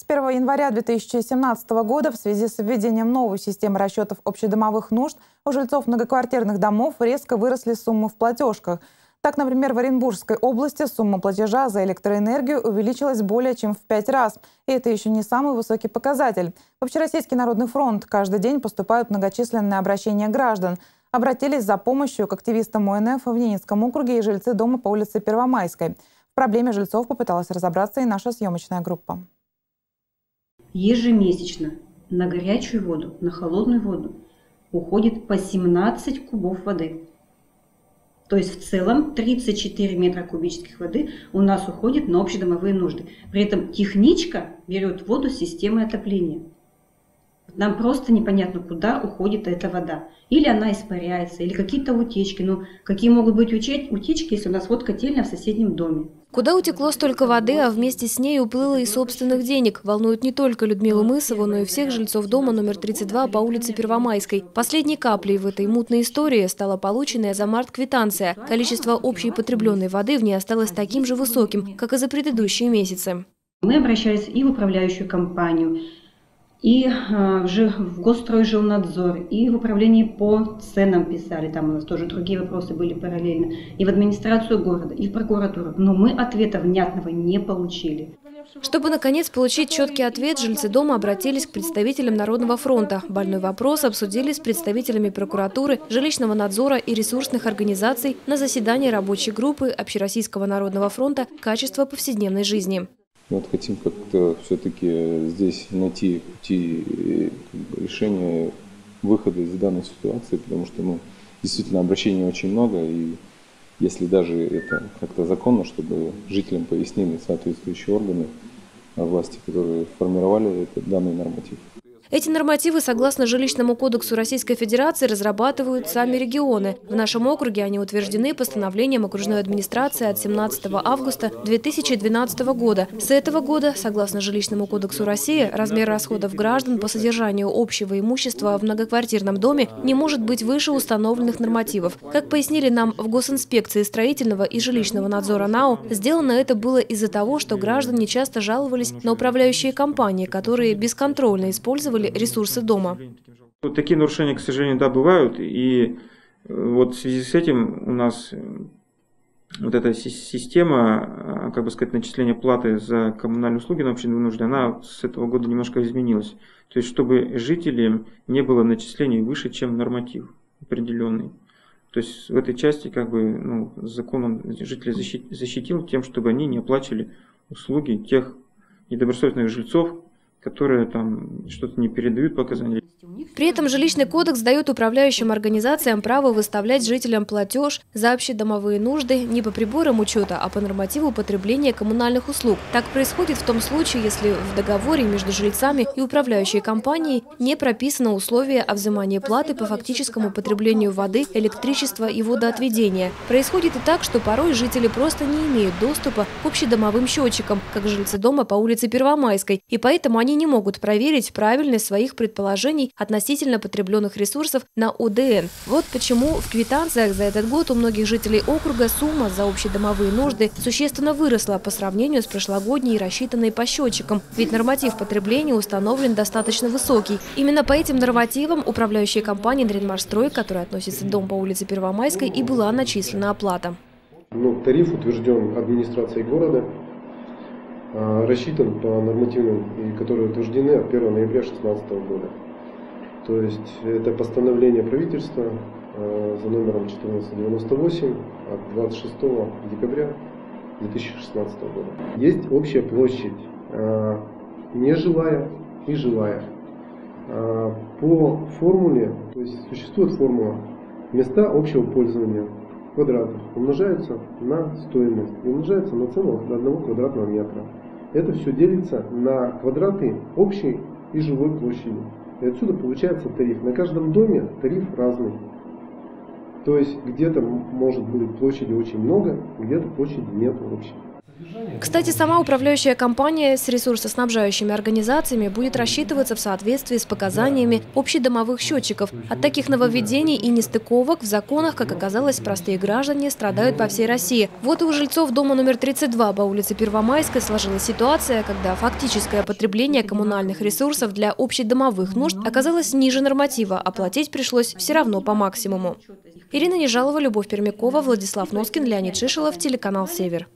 С 1 января 2017 года в связи с введением новой системы расчетов общедомовых нужд у жильцов многоквартирных домов резко выросли суммы в платежках. Так, например, в Оренбургской области сумма платежа за электроэнергию увеличилась более чем в пять раз. И это еще не самый высокий показатель. В Общероссийский народный фронт каждый день поступают многочисленные обращения граждан. Обратились за помощью к активистам ОНФ в Ненецком округе и жильцы дома по улице Первомайской. В проблеме жильцов попыталась разобраться и наша съемочная группа ежемесячно на горячую воду, на холодную воду уходит по 17 кубов воды. То есть в целом 34 метра кубических воды у нас уходит на общедомовые нужды. При этом техничка берет воду с системы отопления. Нам просто непонятно, куда уходит эта вода. Или она испаряется, или какие-то утечки. Но какие могут быть утечки, если у нас вот котельня в соседнем доме? Куда утекло столько воды, а вместе с ней уплыло и собственных денег, волнует не только Людмилу Мысову, но и всех жильцов дома номер 32 по улице Первомайской. Последней каплей в этой мутной истории стала полученная за март квитанция. Количество общей потребленной воды в ней осталось таким же высоким, как и за предыдущие месяцы. Мы обращались и в управляющую компанию, и э, в Госстройжилнадзор, и в управлении по ценам писали, там у нас тоже другие вопросы были параллельно, и в администрацию города, и в прокуратуру. Но мы ответа внятного не получили. Чтобы, наконец, получить четкий ответ, жильцы дома обратились к представителям Народного фронта. Больной вопрос обсудили с представителями прокуратуры, жилищного надзора и ресурсных организаций на заседании рабочей группы Общероссийского народного фронта «Качество повседневной жизни». Вот хотим как-то все-таки здесь найти пути решения выхода из данной ситуации, потому что ну, действительно обращений очень много, и если даже это как-то законно, чтобы жителям пояснили соответствующие органы власти, которые формировали этот данный норматив. Эти нормативы, согласно жилищному кодексу Российской Федерации, разрабатывают сами регионы. В нашем округе они утверждены постановлением окружной администрации от 17 августа 2012 года. С этого года, согласно жилищному кодексу России, размер расходов граждан по содержанию общего имущества в многоквартирном доме не может быть выше установленных нормативов. Как пояснили нам в Госинспекции строительного и жилищного надзора НАУ, сделано это было из-за того, что граждане часто жаловались на управляющие компании, которые бесконтрольно использовали использовали ресурсы дома. Вот такие нарушения, к сожалению, да, бывают. И э, вот в связи с этим у нас э, вот эта система, э, как бы сказать, начисления платы за коммунальные услуги на общественные нужды, она с этого года немножко изменилась. То есть, чтобы жителям не было начислений выше, чем норматив определенный. То есть в этой части как бы ну, законом жителей защитил тем, чтобы они не оплачивали услуги тех недобросовестных жильцов, которые там что-то не передают показания. При этом жилищный кодекс дает управляющим организациям право выставлять жителям платеж за общедомовые нужды не по приборам учета, а по нормативу потребления коммунальных услуг. Так происходит в том случае, если в договоре между жильцами и управляющей компанией не прописано условие о взимании платы по фактическому потреблению воды, электричества и водоотведения. Происходит и так, что порой жители просто не имеют доступа к общедомовым счетчикам, как жильцы дома по улице Первомайской, и поэтому они не могут проверить правильность своих предположений относительно потребленных ресурсов на ОДН. Вот почему в квитанциях за этот год у многих жителей округа сумма за общедомовые нужды существенно выросла по сравнению с прошлогодней, рассчитанной по счетчикам, ведь норматив потребления установлен достаточно высокий. Именно по этим нормативам управляющая компания «Дренмарстрой», которая относится к дому по улице Первомайской, и была начислена оплата. Ну, тариф утвержден администрацией города, а, рассчитан по нормативным, которые утверждены от 1 ноября 2016 года. То есть это постановление правительства э, за номером 1498 от 26 декабря 2016 года. Есть общая площадь э, нежилая и жилая. Э, по формуле, то есть существует формула места общего пользования квадратов умножаются на стоимость и умножаются на цену одного квадратного метра. Это все делится на квадраты общей и жилой площади. И отсюда получается тариф. На каждом доме тариф разный. То есть где-то может быть площади очень много, где-то площади нет вообще. Кстати, сама управляющая компания с ресурсоснабжающими организациями будет рассчитываться в соответствии с показаниями общедомовых счетчиков. От таких нововведений и нестыковок в законах, как оказалось, простые граждане страдают по всей России. Вот и у жильцов дома номер 32 по улице Первомайской сложилась ситуация, когда фактическое потребление коммунальных ресурсов для общедомовых нужд оказалось ниже норматива, а платить пришлось все равно по максимуму. Ирина Нежалова, Любовь Пермякова, Владислав Носкин, Леонид Шишилов, телеканал «Север».